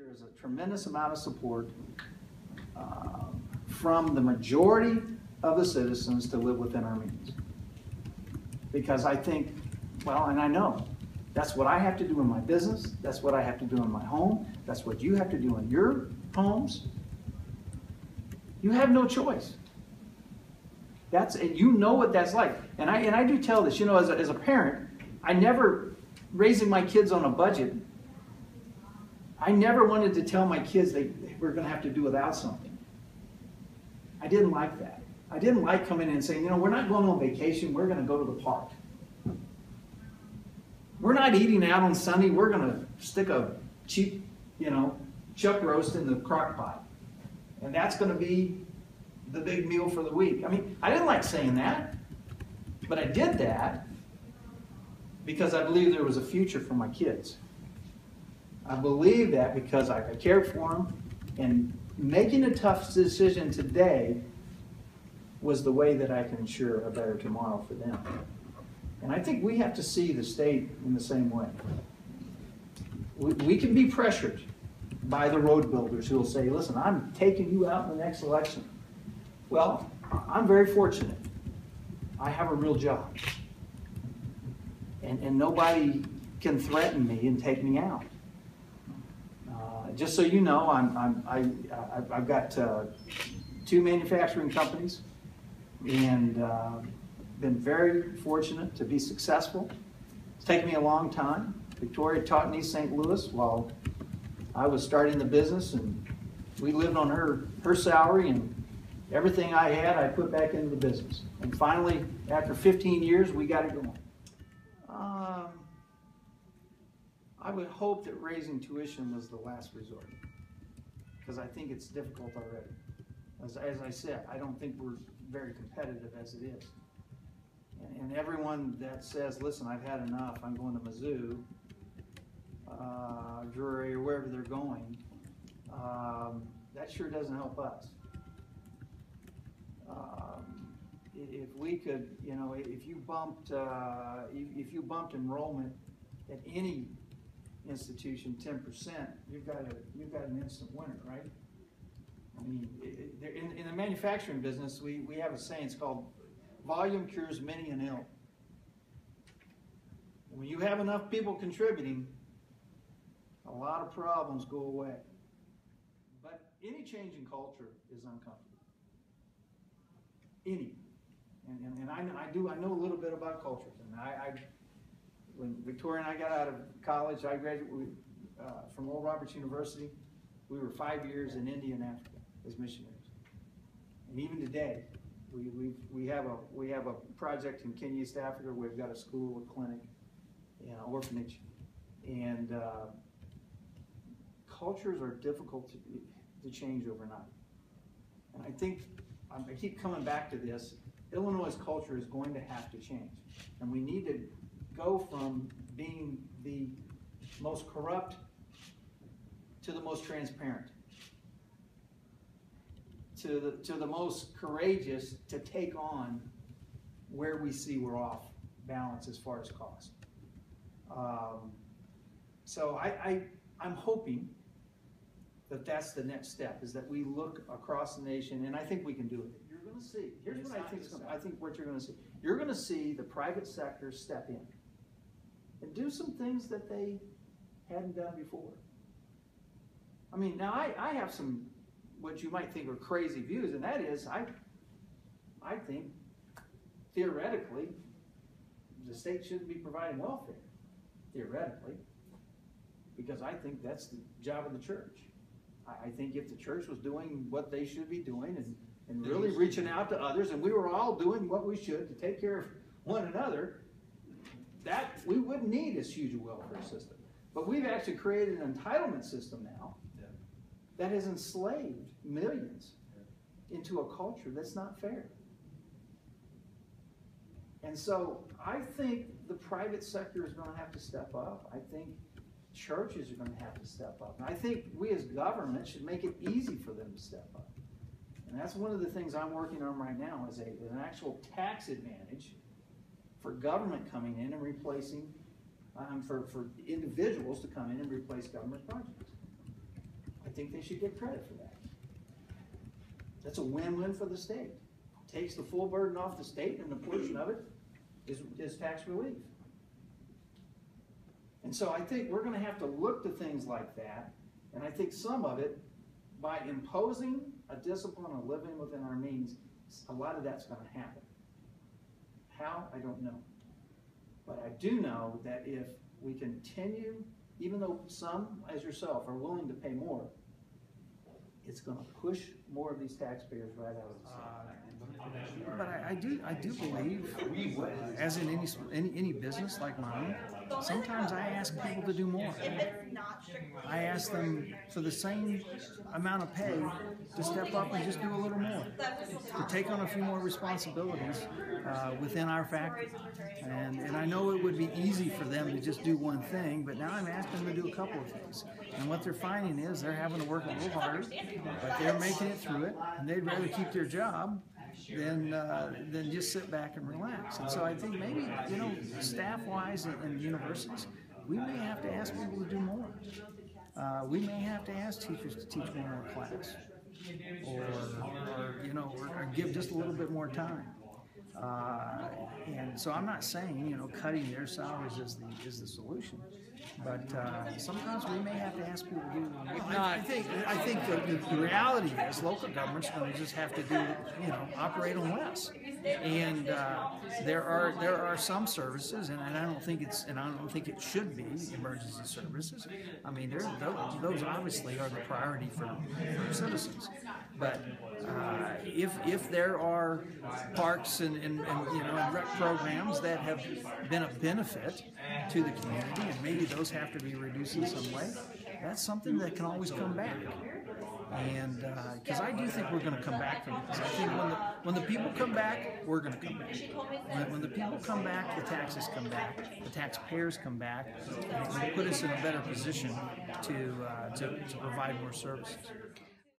there is a tremendous amount of support uh, from the majority of the citizens to live within our means. Because I think, well, and I know, that's what I have to do in my business, that's what I have to do in my home, that's what you have to do in your homes. You have no choice. That's, and you know what that's like. And I, and I do tell this, you know, as a, as a parent, I never, raising my kids on a budget, I never wanted to tell my kids they, they were going to have to do without something. I didn't like that. I didn't like coming in and saying, you know, we're not going on vacation, we're going to go to the park. We're not eating out on Sunday, we're going to stick a cheap, you know, chuck roast in the crock pot. And that's going to be the big meal for the week. I mean, I didn't like saying that, but I did that because I believed there was a future for my kids. I believe that because I cared for them, and making a tough decision today was the way that I can ensure a better tomorrow for them. And I think we have to see the state in the same way. We, we can be pressured by the road builders who will say, listen, I'm taking you out in the next election. Well, I'm very fortunate. I have a real job. And, and nobody can threaten me and take me out. Just so you know, I'm, I'm, I, I've got uh, two manufacturing companies and uh, been very fortunate to be successful. It's taken me a long time. Victoria taught me St. Louis while I was starting the business, and we lived on her, her salary, and everything I had, I put back into the business. And finally, after 15 years, we got it going. I would hope that raising tuition was the last resort, because I think it's difficult already. As, as I said, I don't think we're very competitive as it is. And, and everyone that says, listen, I've had enough, I'm going to Mizzou, uh, Drury, or wherever they're going, um, that sure doesn't help us. Um, if we could, you know, if you bumped, uh, if you bumped enrollment at any institution ten percent, you've got a, you've got an instant winner, right? I mean, in, in the manufacturing business, we, we have a saying, it's called volume cures many an ill. When you have enough people contributing, a lot of problems go away. But any change in culture is uncomfortable. Any. And, and, and I, I do, I know a little bit about cultures. And I, I when Victoria and I got out of college, I graduated uh, from Oral Roberts University. We were five years in India and Africa as missionaries. And even today, we, we, we, have a, we have a project in Kenya, East Africa. We've got a school, a clinic, and an orphanage. And uh, cultures are difficult to, to change overnight. And I think, I keep coming back to this, Illinois' culture is going to have to change. And we need to go from being the most corrupt to the most transparent to the, to the most courageous to take on where we see we're off balance as far as cost. Um, so I, I, I'm hoping that that's the next step, is that we look across the nation, and I think we can do it. You're going to see. Here's what I think. I think what you're going to see. You're going to see the private sector step in and do some things that they hadn't done before. I mean, now I, I have some what you might think are crazy views, and that is, I, I think theoretically, the state shouldn't be providing welfare, theoretically, because I think that's the job of the church. I, I think if the church was doing what they should be doing and, and really reaching out to others, and we were all doing what we should to take care of one another, that we wouldn't need this huge welfare system. But we've actually created an entitlement system now that has enslaved millions into a culture that's not fair. And so I think the private sector is going to have to step up. I think churches are going to have to step up. And I think we as government should make it easy for them to step up. And that's one of the things I'm working on right now is a, an actual tax advantage for government coming in and replacing, um, for, for individuals to come in and replace government projects. I think they should get credit for that. That's a win-win for the state. Takes the full burden off the state and a portion of it is, is tax relief. And so I think we're gonna have to look to things like that, and I think some of it, by imposing a discipline of living within our means, a lot of that's gonna happen. How, I don't know. But I do know that if we continue, even though some, as yourself, are willing to pay more, it's gonna push more of these taxpayers right out of the state. Uh, But I, I do, I do believe, as in any, any, any business like mine, sometimes I ask people to do more. I ask them for the same amount of pay to step up and just do a little more, to take on a few more responsibilities uh, within our factory. And, and I know it would be easy for them to just do one thing, but now I'm asking them to do a couple of things. And what they're finding is they're having to work a little harder, but they're making it through it, and they'd rather keep their job than uh, than just sit back and relax. And so I think maybe you know, staff-wise in, in universities, we may have to ask people to do more. Uh, we may have to ask teachers to teach one more class, or, or you know, or, or give just a little bit more time. Uh, and so I'm not saying you know cutting their salaries is the is the solution, but uh, sometimes we may have to ask people to do. If not, I think I think the, the reality is local government's going to just have to do you know operate on less, and uh, there are there are some services, and, and I don't think it's and I don't think it should be emergency services. I mean, there those, those obviously are the priority for, for citizens, but uh, if if there are parks and, and, and you know and rec programs that have been a benefit to the community, and maybe those have to be reduced in some way, that's something that can always come back. And because I do think we're going to come back from this, I think when the when the people come back, we're going to come back. When, when the people come back, the taxes come back, the taxpayers come back, and put us in a better position to uh, to, to provide more services.